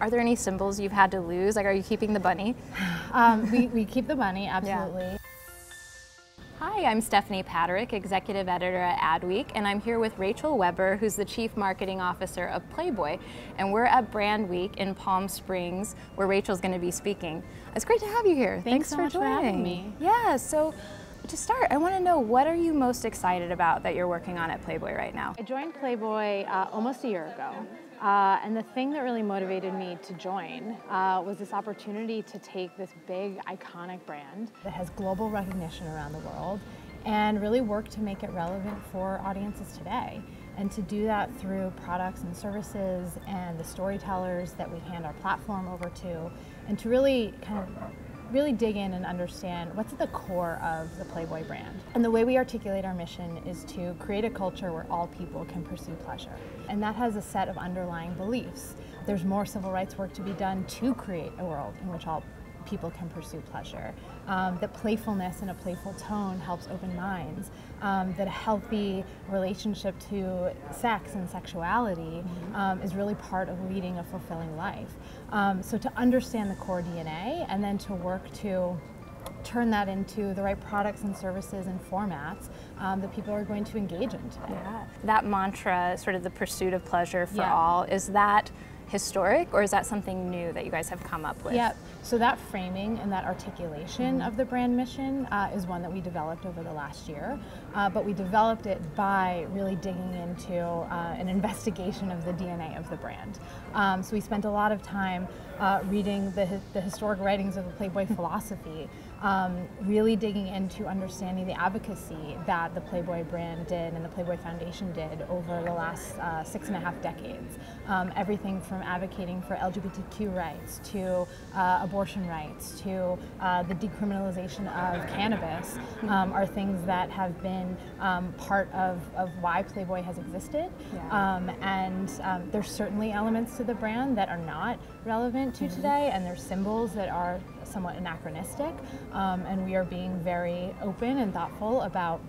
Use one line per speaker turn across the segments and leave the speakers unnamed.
Are there any symbols you've had to lose? Like, are you keeping the bunny?
Um, we, we keep the bunny, absolutely. Yeah.
Hi, I'm Stephanie Paterik, Executive Editor at Adweek, and I'm here with Rachel Webber, who's the Chief Marketing Officer of Playboy. And we're at Brandweek in Palm Springs, where Rachel's going to be speaking. It's great to have you here.
Thanks,
Thanks
so
for joining.
for having me.
Yeah, so to start, I want to know what are you most excited about that you're working on at Playboy right now?
I joined Playboy uh, almost a year ago. Uh, and the thing that really motivated me to join uh, was this opportunity to take this big, iconic brand that has global recognition around the world and really work to make it relevant for audiences today. And to do that through products and services and the storytellers that we hand our platform over to, and to really kind of really dig in and understand what's at the core of the Playboy brand. And the way we articulate our mission is to create a culture where all people can pursue pleasure. And that has a set of underlying beliefs. There's more civil rights work to be done to create a world in which all people can pursue pleasure. Um, that playfulness and a playful tone helps open minds. Um, that a healthy relationship to sex and sexuality mm-hmm. um, is really part of leading a fulfilling life. Um, so to understand the core DNA and then to work to turn that into the right products and services and formats um, that people are going to engage in today.
Yeah. That mantra, sort of the pursuit of pleasure for yeah. all, is that historic or is that something new that you guys have come up with?
Yeah, so that framing and that articulation mm-hmm. of the brand mission uh, is one that we developed over the last year. Uh, but we developed it by really digging into uh, an investigation of the DNA of the brand. Um, so we spent a lot of time uh, reading the, the historic writings of the Playboy philosophy um, really digging into understanding the advocacy that the Playboy brand did and the Playboy Foundation did over the last uh, six and a half decades. Um, everything from advocating for LGBTQ rights to uh, abortion rights to uh, the decriminalization of cannabis um, are things that have been um, part of, of why Playboy has existed. Yeah. Um, and um, there's certainly elements to the brand that are not relevant to mm-hmm. today, and there's symbols that are somewhat anachronistic, um, and we are being very open and thoughtful about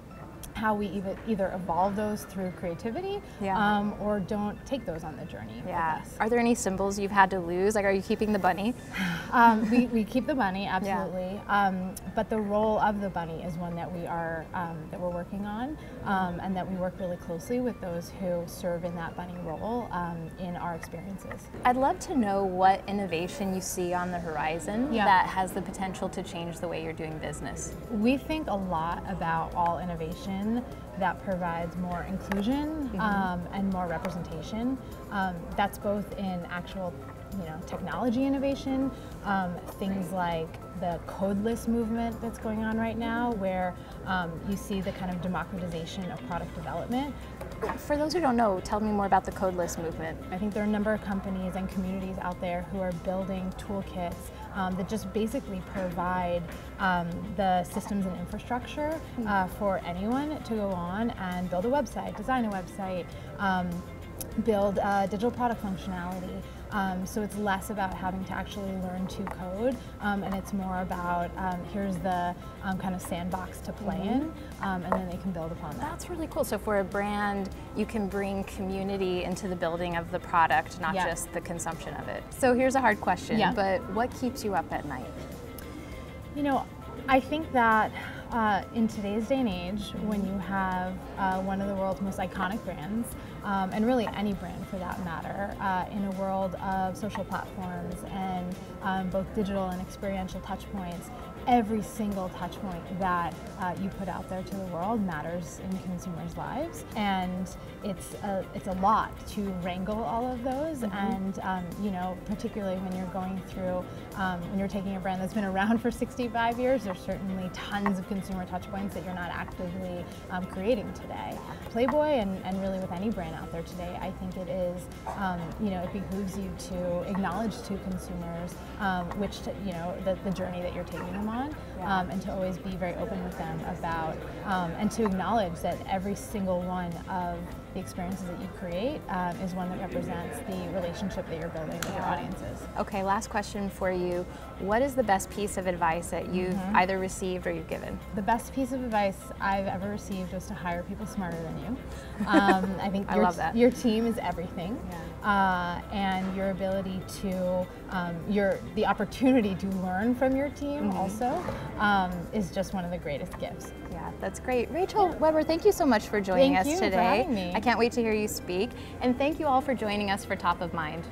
how we either, either evolve those through creativity yeah. um, or don't take those on the journey.
Yeah. Are there any symbols you've had to lose? Like, are you keeping the bunny?
um, we, we keep the bunny, absolutely. Yeah. Um, but the role of the bunny is one that we are um, that we're working on, um, and that we work really closely with those who serve in that bunny role um, in our experiences.
I'd love to know what innovation you see on the horizon yeah. that has the potential to change the way you're doing business.
We think a lot about all innovation that provides more inclusion mm-hmm. um, and more representation. Um, that's both in actual you know, technology innovation, um, things like the codeless movement that's going on right now, where um, you see the kind of democratization of product development.
For those who don't know, tell me more about the codeless movement.
I think there are a number of companies and communities out there who are building toolkits um, that just basically provide um, the systems and infrastructure uh, for anyone to go on and build a website, design a website, um, build uh, digital product functionality. Um, so it's less about having to actually learn to code, um, and it's more about um, here's the um, kind of sandbox to play mm-hmm. in, um, and then they can build upon that.
That's really cool. So for a brand, you can bring community into the building of the product, not yeah. just the consumption of it. So here's a hard question, yeah. but what keeps you up at night?
You know, I think that uh, in today's day and age, when you have uh, one of the world's most iconic brands, um, and really any brand for that matter, uh, in a world of social platforms and um, both digital and experiential touchpoints, every single touch point that uh, you put out there to the world matters in consumers' lives. And it's a, it's a lot to wrangle all of those. Mm-hmm. And, um, you know, particularly when you're going through, um, when you're taking a brand that's been around for 65 years, there's certainly tons of consumer touch points that you're not actively um, creating today. Playboy and, and really with any brand out there today, I think it is, um, you know, it behooves you to acknowledge to consumers um, which, you know, the, the journey that you're taking them on on, yeah. um, and to always be very open with them about, um, and to acknowledge that every single one of the experiences that you create um, is one that represents the relationship that you're building with yeah. your audiences.
Okay, last question for you. What is the best piece of advice that you've mm-hmm. either received or you've given?
The best piece of advice I've ever received was to hire people smarter than you. Um, I think I your,
love that.
your team is everything. Yeah. Uh, and your ability to um, your the opportunity to learn from your team mm -hmm. also um, is just one of the greatest gifts.
Yeah, that's great. Rachel. Webber, thank you so much for joining
thank
us today.
I
can't wait to hear you speak. And thank you all for joining us for Top of Mind.